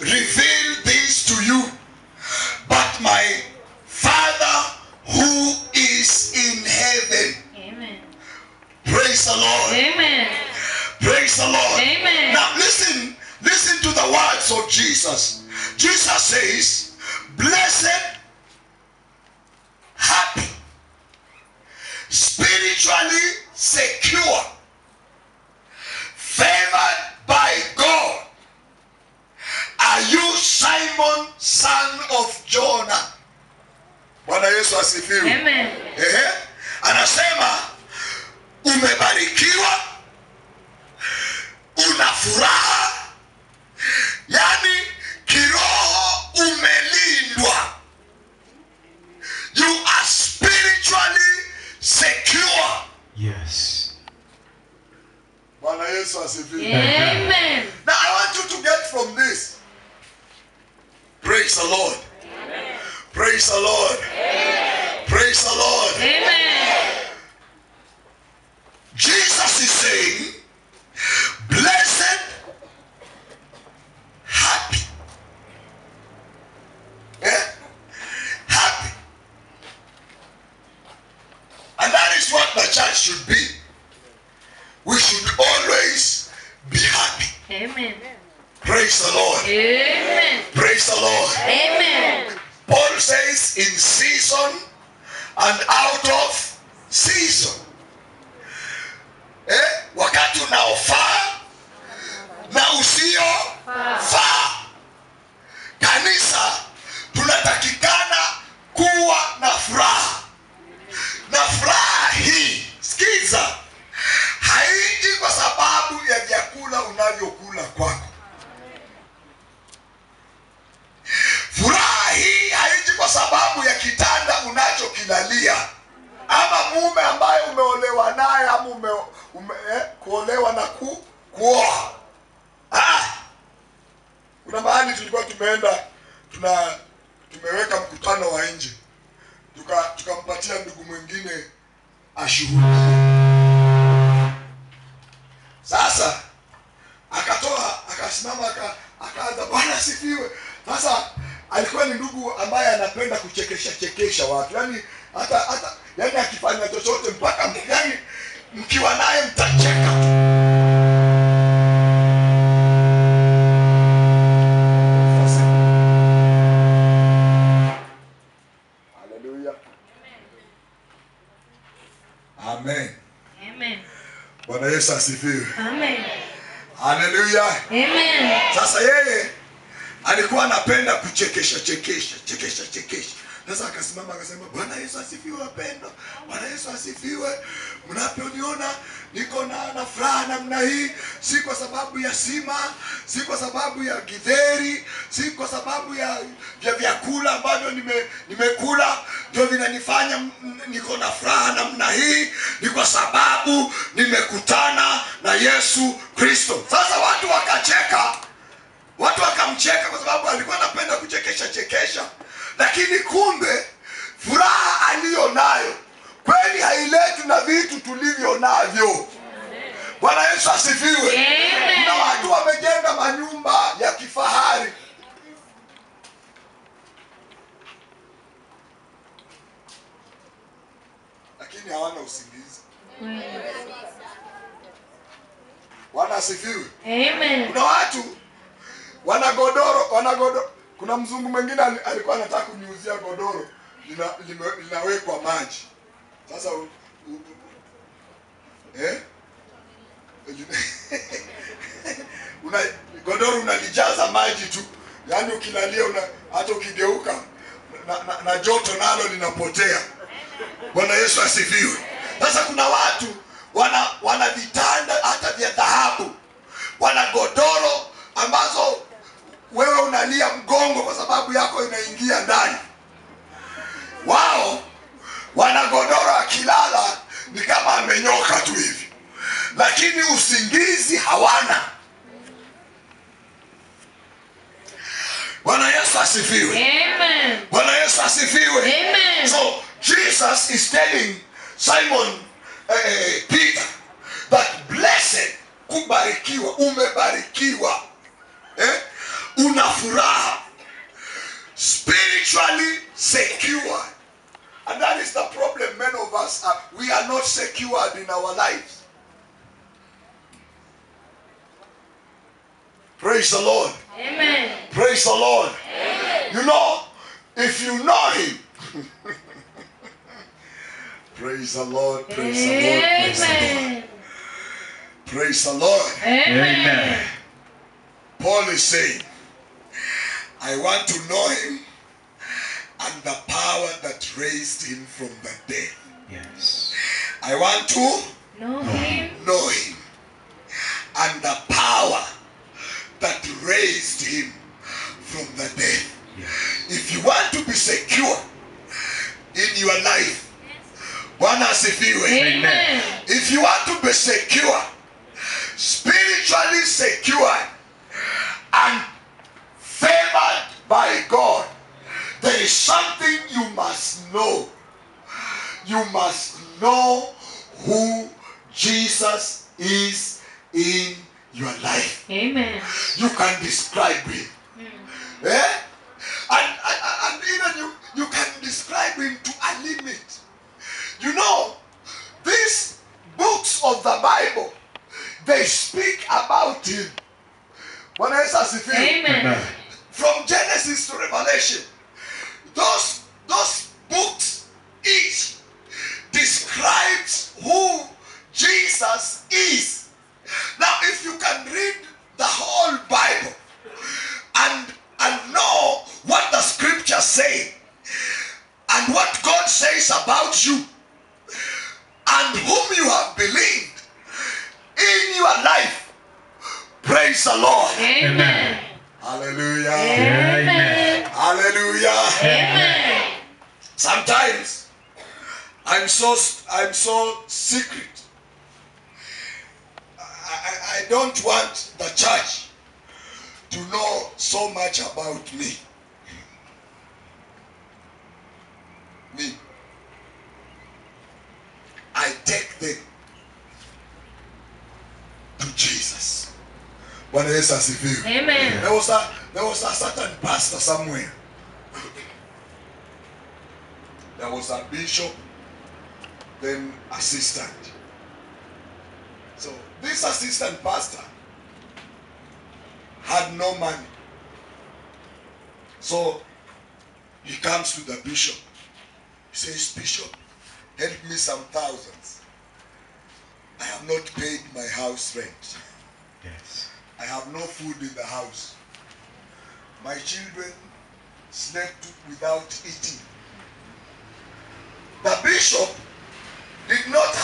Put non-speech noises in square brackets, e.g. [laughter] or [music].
reveal this to you, but my Father who is in heaven. Amen. Praise the Lord. Amen. Praise the Lord. Amen. Now listen, listen to the words of Jesus. Jesus says, Blessed, happy, spiritually secure, favored by God. Are you Simon, son of Jonah? Bwana Yesu asifiwe. Amen. Ehe. Anasema umebarikiwa, una furaha, yaani kiroho umelindwa. You are spiritually secure. Yes. Bwana Yesu asifiwe. Amen. Now I want you to get from this. Praise the Lord. Praise the Lord. Praise the Lord. Amen. Jesus is saying, blessed, happy. Eh? Happy. And that is what the church should be. We should always be happy. Amen. Praise the Lord. Amen. Praise the Lord. Amen. In season and out of kuolewa na ku, kuoa. Ah! Kuna mahali tulikuwa tumeenda tuna tumeweka mkutano wa nje tuka tukampatia ndugu mwingine ashuhudie. Sasa akatoa akasimama aka, akaanza bwana asifiwe sasa alikuwa ni ndugu ambaye anapenda kuchekesha chekesha watu yani hata hata yani akifanya chochote mpaka yani mkiwa naye mtacheka Haleluya. Amen. Amen. Bwana Yesu asifiwe. Amen. Haleluya. Amen. Sasa yeye alikuwa anapenda kuchekesha chekesha chekesha chekesha. Sasa akasimama akasema, Bwana Yesu asifiwe wapendwa, Bwana Yesu asifiwe. Mnaponiona niko na na furaha namna hii, si kwa sababu ya sima, si kwa sababu ya githeri, si kwa sababu ya vya vyakula ambavyo nime, nimekula ndio vinanifanya niko na furaha namna hii, ni kwa sababu nimekutana na Yesu Kristo. Sasa watu wakacheka. Watu wakamcheka kwa sababu alikuwa anapenda kuchekesha chekesha lakini kumbe furaha aliyo nayo kweli hailetwi na vitu tulivyo navyo. Bwana yesu asifiwe. Na watu wamejenga manyumba ya kifahari. Lakini hawana usingizi. Bwana asifiwe. Kuna watu wana godoro wana godoro kuna mzungu mwingine alikuwa anataka kuniuzia godoro lina, lime- linawekwa maji. Sasa u, u, u, eh? [laughs] Una, godoro unalijaza maji tu. Yaani ukilalia una, hata ukigeuka na, na, na joto nalo linapotea. Bwana yesu asifiwe. Sasa kuna watu wana wana vitanda hata vya dhahabu. Wana godoro ambazo wewe unalia mgongo kwa sababu yako inaingia ndani. Wao wana godoro akilala ni kama amenyoka tu hivi. Lakini usingizi hawana. Bwana yesu asifiwe. Amen. bwana yesu asifiwe. Amen. So Jesus is telling Simon eh, secure. And that is the problem many of us are. We are not secured in our lives. Praise the Lord. Amen. Praise the Lord. Amen. You know, if you know Him. [laughs] praise the Lord. Praise Amen. the Lord. Praise the Lord. Praise the Lord. Amen. Paul is saying, I want to know Him and the power that raised Him from the dead. Yes. I want to Know him. know Him and the power that raised Him from the dead. Yes. If you want to be secure in your life, Bwana asifiwe. Amen. If you want to be secure, spiritually secured, and favored by God, there is something you must know. You must know who Jesus is in your life. Amen. You can describe him. Eh? And, and, and even you, you can describe him to a limit. You know, these books of the Bible, they speak about him. Bwana Yesu asifiwe. Amen. From Genesis to Revelation, those, those books each describes who Jesus is. Now, if you can read the whole Bible and, and know what the scriptures say and what God says about you and whom you have believed in your life, praise the Lord. Amen. Hallelujah. Amen. Hallelujah. Amen. Sometimes I'm so I'm so secret. I, I, don't want the church to know so much about me. Me. I take them to Jesus. Bwana Yesu asifiwe. Amen. There was a there was a certain pastor somewhere. There was a bishop, then assistant. So this assistant pastor had no money. So he comes to the bishop. He says, Bishop, help me some thousands. I have not paid my house rent. Yes. I have no food in the house. My children slept without eating. The bishop did not have